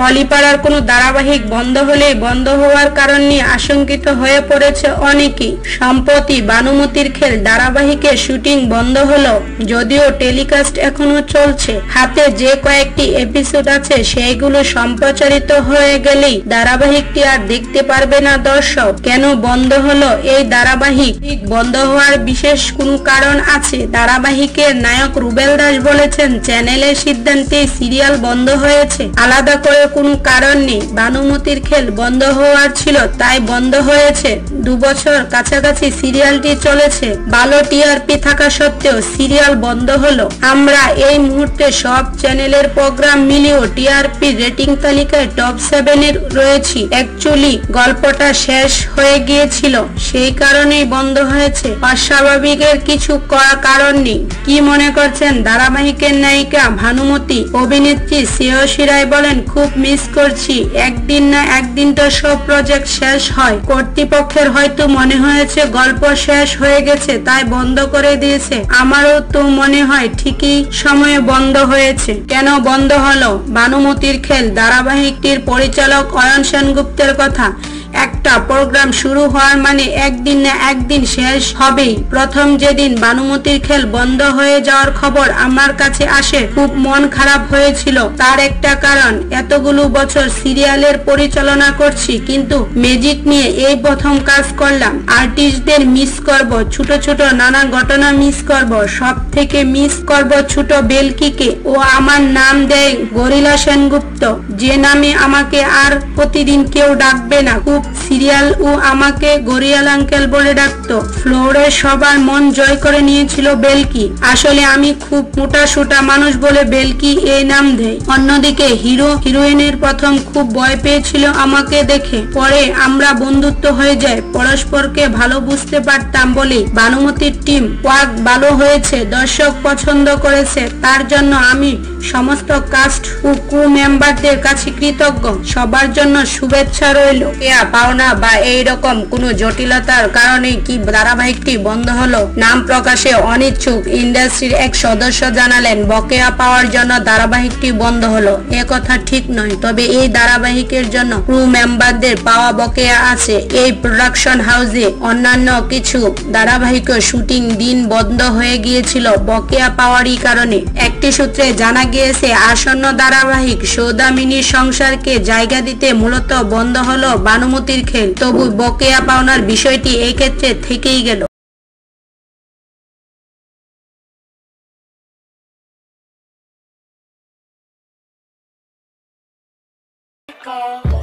টলিপাড়ার কোনো ধারাবাহিক বন্ধ হলে বন্ধ হওয়ার কারণ নিয়ে আশঙ্কিত হয়ে পড়েছে অনেকেই সম্প্রতি বানুমতির খেল ধারাবাহিকের শুটিং বন্ধ হলো, যদিও টেলিকাস্ট এখনও চলছে। হাতে যে কয়েকটি এপিসোড আছে, সেইগুলো সম্প্রচারিত হয়ে গেলেই ধারাবাহিকটি আর দেখতে পারবে না দর্শক। কেন বন্ধ হলো এই ধারাবাহিক? বন্ধ হওয়ার বিশেষ কোনো কারণ আছে? ধারাবাহিকের নায়ক রুবেল দাস বলেছেন চ্যানেলের সিদ্ধান্তে সিরিয়াল বন্ধ হয়েছে। আলাদা করে কোনো কারণ নেই। বানুমতির খেল বন্ধ হওয়ার ছিল, তাই বন্ধ হয়েছে। দু বছর কাছাকাছি সিরিয়ালটি চলেছে। ভালো টিআরপি থাকা সত্ত্বেও সিরিয়াল বন্ধ হলো। আমরা এই মুহূর্তে সব চ্যানেলের প্রোগ্রাম মিলিয়েও টিআরপি রেটিং তালিকায় টপ সেভেনের রয়েছি। অ্যাকচুয়ালি গল্পটা শেষ হয়ে গিয়েছিল। সেই কারণেই বন্ধ হয়েছে। অস্বাভাবিকের কিছু কারণ নেই। কি মনে করছেন ধারাবাহিকের নায়িকা ভানুমতি? অভিনেত্রী শ্রেয়সী রায় বলেন, খুব মিস করছি। একদিন না একদিন তো সব প্রজেক্ট শেষ হয়। কর্তৃপক্ষের হয়তো মনে হয়েছে গল্প শেষ হয়ে গেছে, তাই বন্ধ করে দিয়েছে। আমারও তো মনে হয় ঠিকই সময়ে বন্ধ হয়েছে। কেন বন্ধ হলো? ভানুমতির খেল, ধারাবাহিকটির পরিচালক অয়ন সেনগুপ্তের কথা। একটা প্রোগ্রাম শুরু হওয়ার মানে একদিন না একদিন শেষ হবেই। প্রথম যেদিন বানুমতির খেল বন্ধ হয়ে যাওয়ার খবর আমার কাছে আসে, খুব মন খারাপ হয়েছিল। তার একটা কারণ, এতগুলো বছর সিরিয়ালের পরিচালনা করছি, কিন্তু ম্যাজিক নিয়ে এই প্রথম কাজ করলাম। আর্টিস্টদের মিস করব, ছোট ছোট নানা ঘটনা মিস করব সব থেকে মিস করব ছোট বেলকিকে। ও আমার নাম দেয় গরিলা সেনগুপ্ত। যে নামে আমাকে আর প্রতিদিন কেউ ডাকবে না, খুব সিরিয়াল ও আমাকে গরিয়াল আঙ্কেল বলে ডাকতো। ফ্লোরে সবার মন জয় করে নিয়েছিল বেলকি। আসলে আমি খুব মোটা সোটা মানুষ বলে বেলকি এই নাম দেয়। অন্যদিকে হিরো, হিরোইনের প্রথম খুব ভয় পেয়েছিল আমাকে দেখে। পরে আমরা বন্ধুত্ব হয়ে যায়, পরস্পরকে ভালো বুঝতে পারতাম বলে বানুমতির টিম ওয়াক ভালো হয়েছে, দর্শক পছন্দ করেছে। তার জন্য আমি সমস্ত কাস্ট ও ক্রু মেম্বারদের কাছে কৃতজ্ঞ। সবার জন্য শুভেচ্ছা রইল। পাওনা বা এই রকম কোনো জটিলতার কারণে কি ধারাবাহিকটি বন্ধ হলো? নাম প্রকাশে অনিচ্ছুক ইন্ডাস্ট্রির এক সদস্য জানালেন, বকেয়া পাওয়ার জন্য ধারাবাহিকটি বন্ধ হলো। এ কথা ঠিক নয়, তবে এই ধারাবাহিকের জন্য ক্রু মেম্বারদের পাওয়া বকেয়া আছে। এই প্রোডাকশন হাউসে অন্যান্য কিছু ধারাবাহিক শুটিং দিন বন্ধ হয়ে গিয়েছিল বকেয়া পাওয়ারই কারণে। একটি সূত্রে জানা গিয়েছে, আসন্ন ধারাবাহিক সৌদামিনীর সংসারকে জায়গা দিতে মূলত বন্ধ হলো বানুমতির খেল। তবু বকেয়া পাওনার বিষয়টি এক্ষেত্রে থেকেই গেল। Go,